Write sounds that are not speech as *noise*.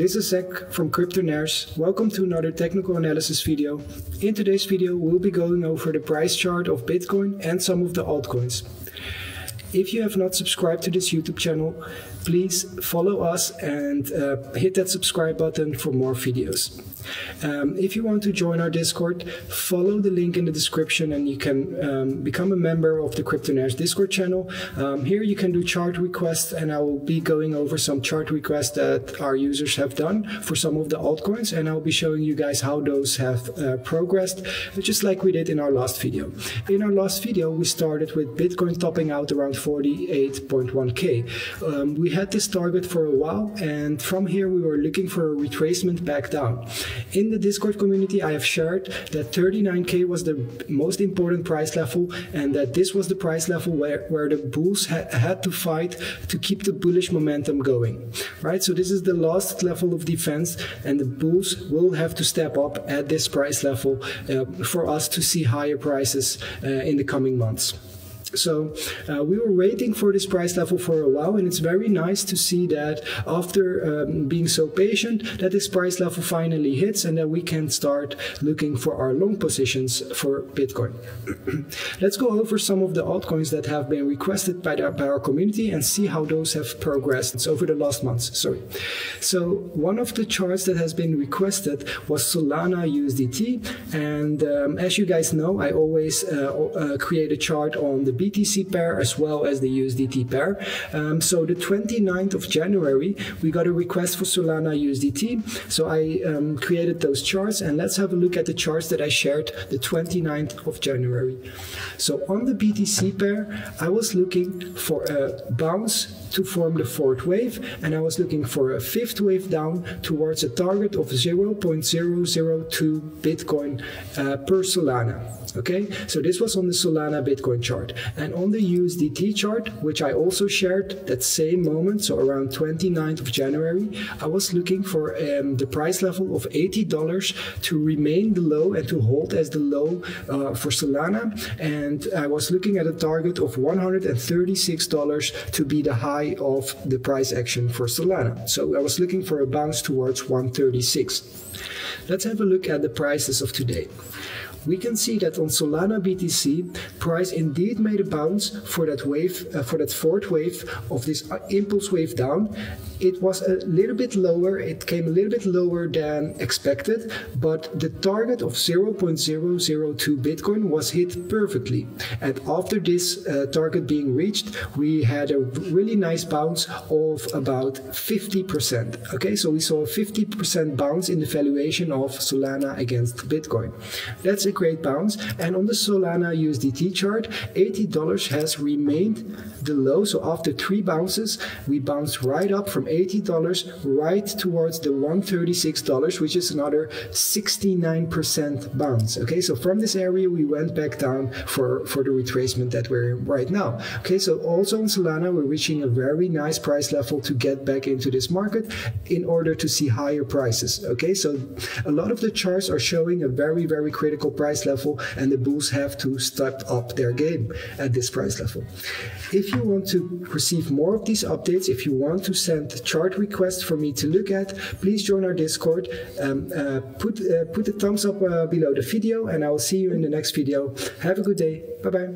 this is Zek from Cryptonairz. Welcome to another technical analysis video. In today's video, we'll be going over the price chart of Bitcoin and some of the altcoins. If you have not subscribed to this YouTube channel, please follow us and uh, hit that subscribe button for more videos. Um, if you want to join our Discord, follow the link in the description and you can um, become a member of the Cryptonairz Discord channel. Um, here you can do chart requests and I will be going over some chart requests that our users have done for some of the altcoins and I'll be showing you guys how those have uh, progressed, just like we did in our last video. In our last video, we started with Bitcoin topping out around 48.1k. Um, we had this target for a while, and from here we were looking for a retracement back down. In the Discord community, I have shared that 39k was the most important price level, and that this was the price level where, where the bulls ha had to fight to keep the bullish momentum going. Right, so this is the last level of defense, and the bulls will have to step up at this price level uh, for us to see higher prices uh, in the coming months. So uh, we were waiting for this price level for a while, and it's very nice to see that after um, being so patient, that this price level finally hits, and that we can start looking for our long positions for Bitcoin. *clears throat* Let's go over some of the altcoins that have been requested by, the, by our community and see how those have progressed over the last months. Sorry. So one of the charts that has been requested was Solana USDT, and um, as you guys know, I always uh, uh, create a chart on the BTC pair as well as the USDT pair. Um, so the 29th of January, we got a request for Solana USDT. So I um, created those charts and let's have a look at the charts that I shared the 29th of January. So on the BTC pair, I was looking for a bounce to form the fourth wave and I was looking for a fifth wave down towards a target of 0.002 Bitcoin uh, per Solana. Okay, so this was on the Solana Bitcoin chart. And on the USDT chart, which I also shared that same moment, so around 29th of January, I was looking for um, the price level of $80 to remain the low and to hold as the low uh, for Solana. And I was looking at a target of $136 to be the high of the price action for Solana. So I was looking for a bounce towards 136. Let's have a look at the prices of today we can see that on Solana BTC, price indeed made a bounce for that wave, uh, for that fourth wave of this uh, impulse wave down. It was a little bit lower, it came a little bit lower than expected, but the target of 0.002 Bitcoin was hit perfectly. And after this uh, target being reached, we had a really nice bounce of about 50%. Okay, so we saw a 50% bounce in the valuation of Solana against Bitcoin. That's a great bounce. And on the Solana USDT chart, $80 has remained the low. So after three bounces, we bounced right up from $80 right towards the $136, which is another 69% bounce. Okay, so from this area, we went back down for, for the retracement that we're in right now. Okay, so also in Solana, we're reaching a very nice price level to get back into this market in order to see higher prices. Okay, so a lot of the charts are showing a very, very critical price level, and the bulls have to step up their game at this price level. If you want to receive more of these updates, if you want to send chart requests for me to look at, please join our Discord. Um, uh, put uh, put a thumbs up uh, below the video, and I will see you in the next video. Have a good day. Bye bye.